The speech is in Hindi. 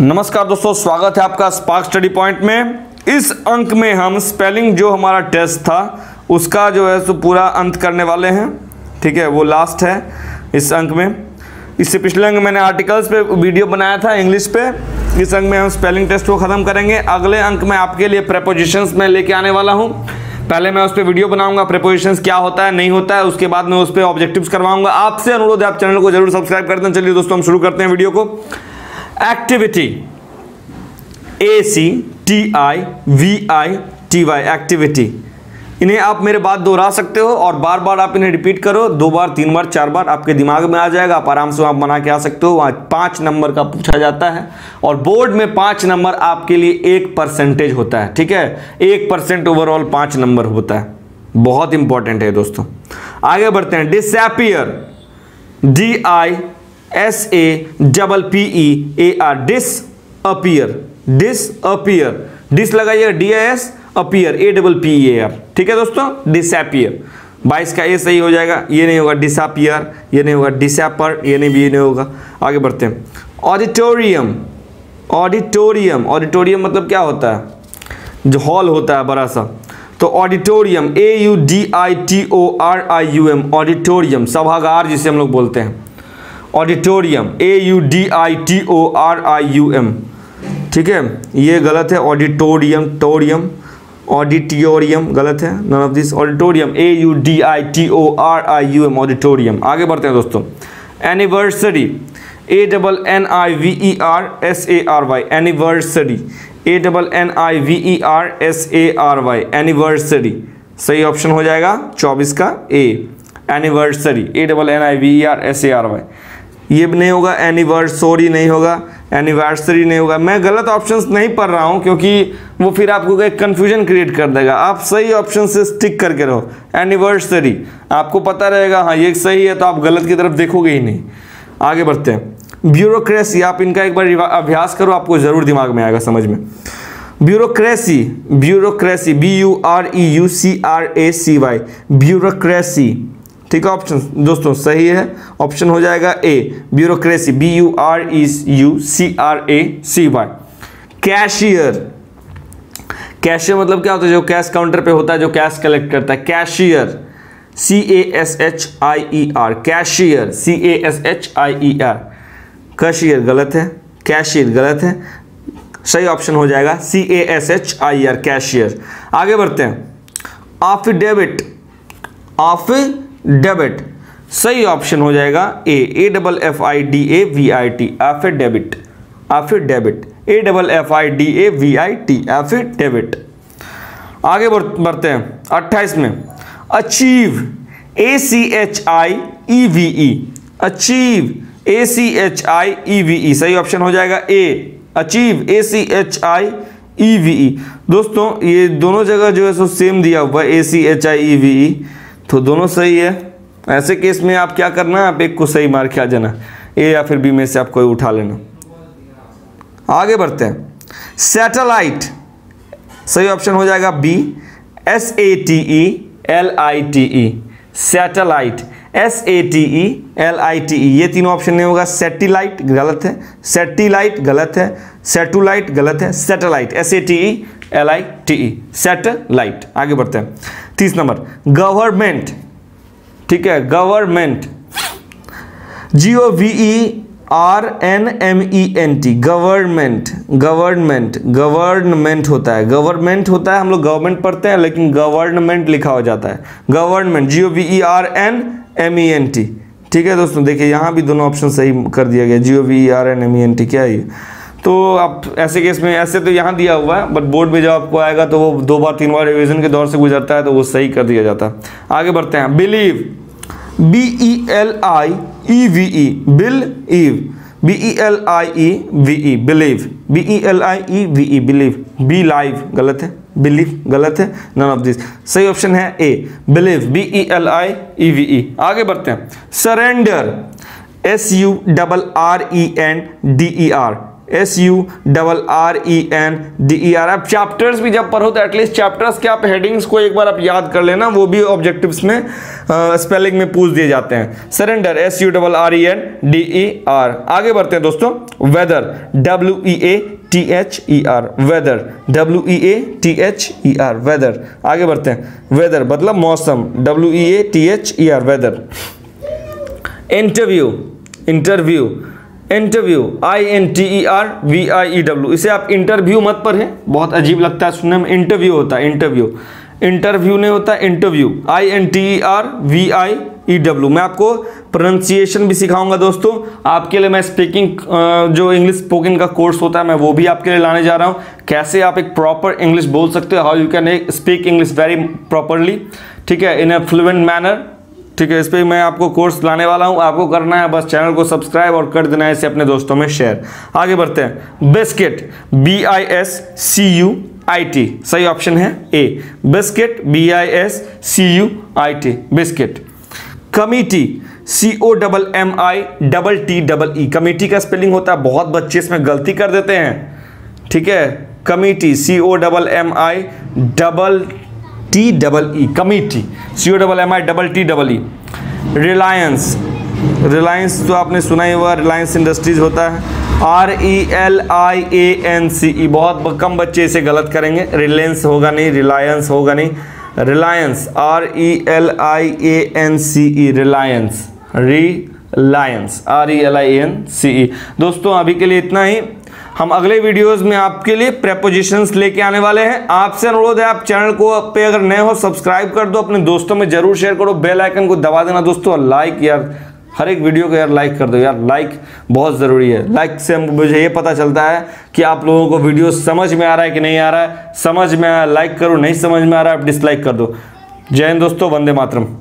नमस्कार दोस्तों, स्वागत है आपका स्पार्क स्टडी पॉइंट में। इस अंक में हम स्पेलिंग जो हमारा टेस्ट था, उसका जो है सो पूरा अंत करने वाले हैं। ठीक है, वो लास्ट है इस अंक में। इससे पिछले अंक मैंने आर्टिकल्स पे वीडियो बनाया था इंग्लिश पे। इस अंक में हम स्पेलिंग टेस्ट को ख़त्म करेंगे। अगले अंक में आपके लिए प्रेपोजिशंस में लेके आने वाला हूँ। पहले मैं उस पर वीडियो बनाऊँगा प्रेपोजिशंस क्या होता है, नहीं होता है, उसके बाद मैं उस पर ऑब्जेक्टिव्स करवाऊँगा। आपसे अनुरोध है, आप चैनल को ज़रूर सब्सक्राइब कर दें चलिए दोस्तों, हम शुरू करते हैं वीडियो को। Activity A C T I V I T Y activity इन्हें आप मेरे बात दोहरा सकते हो और बार बार आप इन्हें रिपीट करो। दो बार, तीन बार, चार बार आपके दिमाग में आ जाएगा। आप आराम से आप बना के आ सकते हो। वहाँ पाँच नंबर का पूछा जाता है और बोर्ड में पाँच नंबर आपके लिए एक परसेंटेज होता है। ठीक है? एक परसेंट ओवरऑल पाँच नंबर होता है। बहुत इंपॉर्टेंट है दोस्तों। आगे बढ़ते हैं। Disappear D I S A double P E A R disappear disappear dis लगाइए D S appear A double P A R ठीक है दोस्तों? डिसपियर बाईस का ए सही हो जाएगा, ये नहीं होगा डिसपियर ये नहीं होगा डिसपर ये नहीं भी, ये नहीं होगा। आगे बढ़ते हैं। ऑडिटोरियम ऑडिटोरियम ऑडिटोरियम मतलब क्या होता है? जो हॉल होता है, बड़ा सा। तो auditorium A U D I T O R I U M auditorium सभागार जिसे हम लोग बोलते हैं। Auditorium A U D I T O R I U M ठीक है? ये गलत है, ऑडिटोरियम, टोरियम, ऑडिटोरियम गलत है none of this auditorium A U D I T O R I U M auditorium. आगे बढ़ते हैं दोस्तों। Anniversary A double N I V E R S A R Y anniversary A double N I V E R S A R Y anniversary सही ऑप्शन हो जाएगा, चौबीस का A anniversary A double N I V E R S A R Y ये भी नहीं होगा एनिवर्सरी नहीं होगा एनिवर्सरी नहीं होगा। मैं गलत ऑप्शंस नहीं पढ़ रहा हूँ, क्योंकि वो फिर आपको एक कन्फ्यूज़न क्रिएट कर देगा। आप सही ऑप्शन से स्टिक करके रहो। एनिवर्सरी आपको पता रहेगा हाँ ये सही है तो आप गलत की तरफ़ देखोगे ही नहीं। आगे बढ़ते हैं। ब्यूरोक्रेसी आप इनका एक बार अभ्यास करो, आपको ज़रूर दिमाग में आएगा समझ में। Bureaucracy bureaucracy B U R E U C R A C Y bureaucracy ठीक है ऑप्शन दोस्तों, सही है। ऑप्शन हो जाएगा A bureaucracy B U R E U C R A C Y cashier cashier मतलब क्या होता है? जो कैश काउंटर पे होता है, जो कैश कलेक्ट करता है। Cashier C A S H I E R cashier C A S H I E R cashier गलत है। कैशियर गलत है। सही ऑप्शन हो जाएगा। C A S H I R cashier आगे बढ़ते हैं। Affidavit affidavit. सही ऑप्शन हो जाएगा A A double F I D A V I T affidavit affidavit A double F I D A V I T affidavit आगे बढ़ते हैं। अट्ठाईस में achieve A C H I E V E achieve A C H I E V E सही ऑप्शन हो जाएगा A achieve A C H I E V E दोस्तों, ये दोनों जगह जो है, सो सेम दिया हुआ ए C H I E V ई तो दोनों सही है। ऐसे केस में आप क्या करना आप एक को सही मार के आ जाना। ए या फिर बी में से आप कोई उठा लेना। आगे बढ़ते हैं। सैटेलाइट सही ऑप्शन हो जाएगा B S A T E L I T E satellite S A T E L I T E ये तीनों ऑप्शन नहीं होगा। सेटिलाइट गलत है। सेटिलाइट गलत है। सेटुलाइट गलत है। Satellite S A T E L I T E satellite आगे बढ़ते हैं। तीस नंबर, गवर्नमेंट, ठीक है, government G O V E R N M E N T government government government होता है। गवर्नमेंट होता है, हम लोग गवर्नमेंट पढ़ते हैं, लेकिन गवर्नमेंट लिखा हो जाता है। Government G O V E R N M E N T ठीक है दोस्तों, देखिए, यहाँ भी दोनों ऑप्शन सही कर दिया गया G O V R N M E N T क्या है तो आप ऐसे केस में, ऐसे तो यहाँ दिया हुआ है बट बोर्ड में जब आपको आएगा तो वो दो बार, तीन बार रिविजन के दौर से गुजरता है तो वो सही कर दिया जाता है। आगे बढ़ते हैं। Believe B E L I E V E believe B E L I E V E believe B E L I E V E believe B live गलत है। बिलीव गलत है। नन ऑफ़ दिस सही ऑप्शन है A believe B E L I E V E आगे बढ़ते हैं। Surrender S U double R E N D E R S U double R E N D E R आप चैप्टर्स भी जब पढ़ो तो एटलीस्ट चैप्टर्स के आप हेडिंग्स को एक बार आप याद कर लेना, वो भी ऑब्जेक्टिव्स में स्पेलिंग में पूछ दिए जाते हैं। Surrender S U double R E N D E R आगे बढ़ते हैं दोस्तों। Weather W E A T H E R weather W E A T H E R weather आगे बढ़ते हैं। वेदर मतलब मौसम। W E A T H E R weather interview interview interview I N T E R V I E W इसे आप इंटरव्यू मत पर पढ़ें। बहुत अजीब लगता है सुनने में। इंटरव्यू होता है इंटरव्यू इंटरव्यू नहीं होता interview I N T E R V I E W मैं आपको प्रोनाउंसिएशन भी सिखाऊँगा दोस्तों। आपके लिए मैं स्पीकिंग जो इंग्लिश स्पोकन का कोर्स होता है, मैं वो भी आपके लिए लाने जा रहा हूँ। कैसे आप एक प्रॉपर इंग्लिश बोल सकते हो how you can speak English very properly ठीक है इन अ फ्लुएंट मैनर ठीक है, इस पर मैं आपको कोर्स लाने वाला हूँ। आपको करना है, बस चैनल को सब्सक्राइब और कर देना है इसे अपने दोस्तों में शेयर आगे बढ़ते हैं। Biscuit B I S C U I T सही ऑप्शन है A biscuit B I S C U I T biscuit committee C O double M I double T double E committee का स्पेलिंग होता है, बहुत बच्चे इसमें गलती कर देते हैं। ठीक है? Committee C O double M I double T double E committee C O double M I double T double E Reliance Reliance तो आपने सुना ही हुआ रिलायंस इंडस्ट्रीज़ होता है। R E L I A N C E बहुत कम बच्चे इसे गलत करेंगे। रिलायंस होगा नहीं रिलायंस होगा नहीं। Reliance R E L I A N C E Reliance Reliance R E L I N C E दोस्तों, अभी के लिए इतना ही। हम अगले वीडियोस में आपके लिए प्रेपोजिशंस लेके आने वाले हैं। आपसे अनुरोध है, आप चैनल को पे अगर नए हो सब्सक्राइब कर दो, अपने दोस्तों में ज़रूर शेयर करो बेल आइकन को दबा देना दोस्तों, और लाइक यार, हर एक वीडियो को यार लाइक कर दो। यार लाइक बहुत ज़रूरी है। लाइक से मुझे ये पता चलता है कि आप लोगों को वीडियो समझ में आ रहा है कि नहीं आ रहा है। समझ में आया लाइक करो, नहीं समझ में आ रहा है, आप डिसलाइक कर दो। जय हिंद दोस्तों, वंदे मातरम।